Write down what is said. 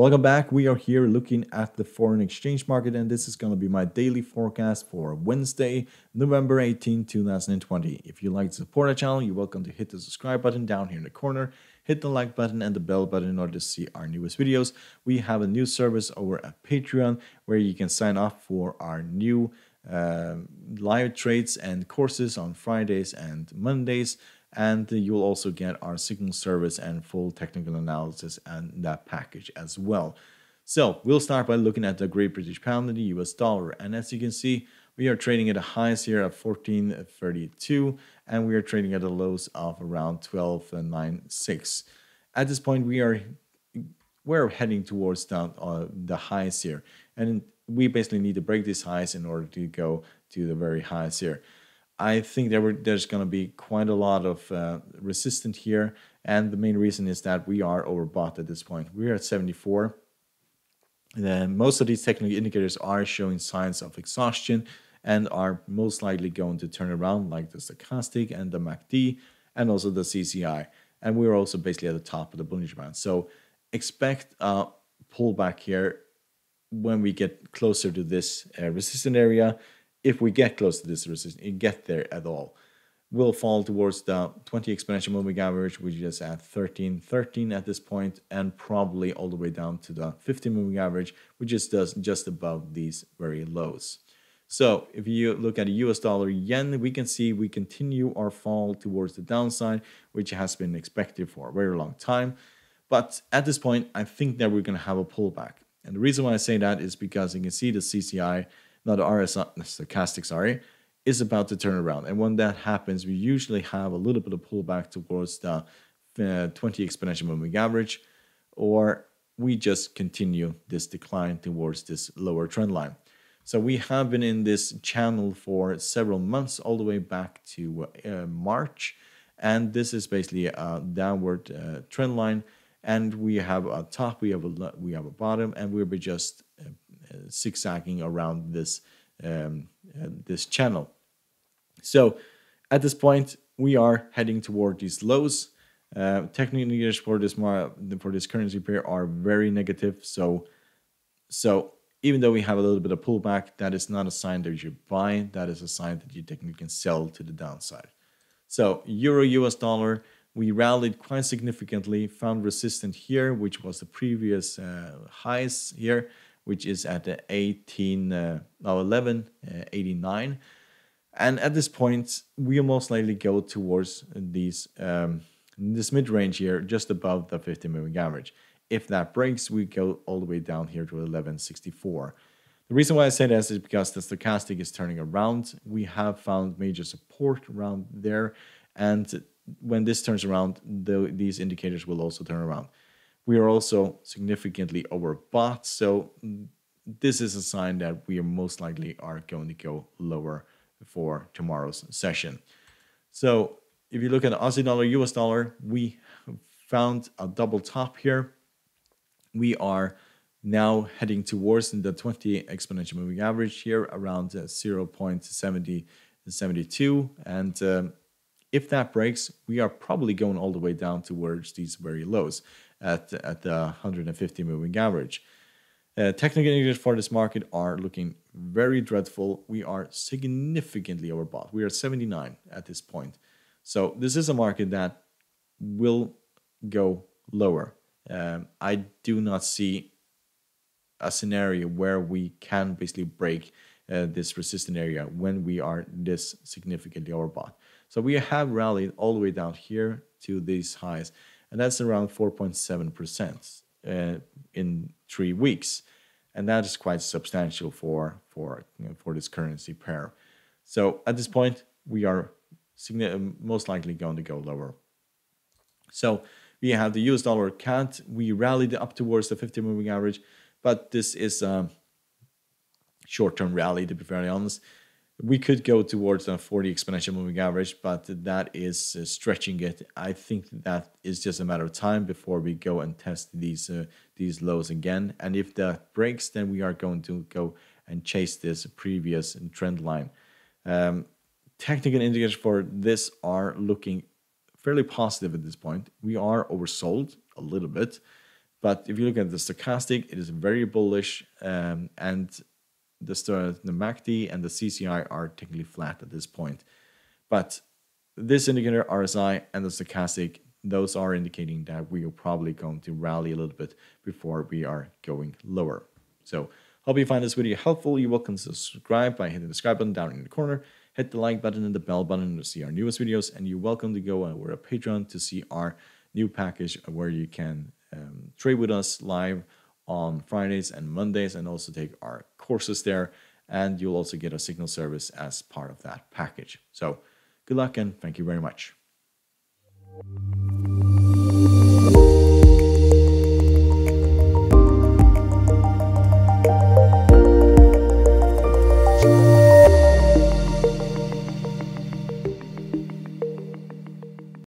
Welcome back. We are here looking at the foreign exchange market, and this is going to be my daily forecast for Wednesday, November 18, 2020. If you like to support our channel, you're welcome to hit the subscribe button down here in the corner, hit the like button and the bell button in order to see our newest videos. We have a new service over at Patreon where you can sign up for our new uh, live trades and courses on Fridays and Mondays and you'll also get our signal service and full technical analysis and that package as well. So we'll start by looking at the Great British Pound and the US dollar. And as you can see, we are trading at a highs here of 14.32 and we are trading at a lows of around 12.96. At this point, we are we're heading towards the, uh, the highs here. And we basically need to break these highs in order to go to the very highs here. I think there were, there's going to be quite a lot of uh, resistance here. And the main reason is that we are overbought at this point. We're at 74. Then most of these technical indicators are showing signs of exhaustion and are most likely going to turn around like the stochastic and the MACD and also the CCI. And we're also basically at the top of the Bollinger Band. So expect a pullback here when we get closer to this uh, resistance area if we get close to this resistance get there at all, will fall towards the 20 exponential moving average, which is at 13, 13 at this point, and probably all the way down to the 50 moving average, which is just, just above these very lows. So if you look at the US dollar yen, we can see we continue our fall towards the downside, which has been expected for a very long time. But at this point, I think that we're going to have a pullback. And the reason why I say that is because you can see the CCI not the RS stochastic, sorry, is about to turn around. And when that happens, we usually have a little bit of pullback towards the uh, 20 exponential moving average, or we just continue this decline towards this lower trend line. So we have been in this channel for several months, all the way back to uh, March. And this is basically a downward uh, trend line. And we have a top, we have a, we have a bottom, and we'll be just uh, zigzagging around this um, uh, this channel. So at this point, we are heading toward these lows. Uh, technical indicators for this for this currency pair are very negative. So so even though we have a little bit of pullback, that is not a sign that you buy. That is a sign that you technically can sell to the downside. So euro US dollar, we rallied quite significantly, found resistance here, which was the previous uh, highs here which is at 18, uh, 11, uh, 89. And at this point, we'll most likely go towards these um, this mid range here, just above the 50 moving average. If that breaks, we go all the way down here to 1164. The reason why I say this is because the stochastic is turning around. We have found major support around there, and when this turns around, the, these indicators will also turn around. We are also significantly overbought, so this is a sign that we are most likely are going to go lower for tomorrow's session. So if you look at the Aussie dollar, US dollar, we found a double top here. We are now heading towards the 20 exponential moving average here around uh, 0.7072 and um, if that breaks we are probably going all the way down towards these very lows at, at the 150 moving average. Uh, technical indicators for this market are looking very dreadful. We are significantly overbought. We are 79 at this point. So this is a market that will go lower. Um, I do not see a scenario where we can basically break uh, this resistant area when we are this significantly overbought. So we have rallied all the way down here to these highs and that's around 4.7% uh, in three weeks. And that is quite substantial for, for, you know, for this currency pair. So at this point, we are most likely going to go lower. So we have the US dollar CAD. We rallied up towards the 50 moving average, but this is a short-term rally, to be very honest we could go towards a 40 exponential moving average, but that is uh, stretching it. I think that is just a matter of time before we go and test these uh, these lows again. And if that breaks, then we are going to go and chase this previous trend line. Um, technical indicators for this are looking fairly positive at this point. We are oversold a little bit, But if you look at the stochastic, it is very bullish, um, and the, the MACD and the CCI are technically flat at this point. But this indicator, RSI, and the stochastic, those are indicating that we are probably going to rally a little bit before we are going lower. So hope you find this video helpful. You're welcome to subscribe by hitting the subscribe button down in the corner. Hit the like button and the bell button to see our newest videos. And you're welcome to go over to Patreon to see our new package where you can um, trade with us live on Fridays and Mondays and also take our courses there. And you'll also get a signal service as part of that package. So good luck and thank you very much.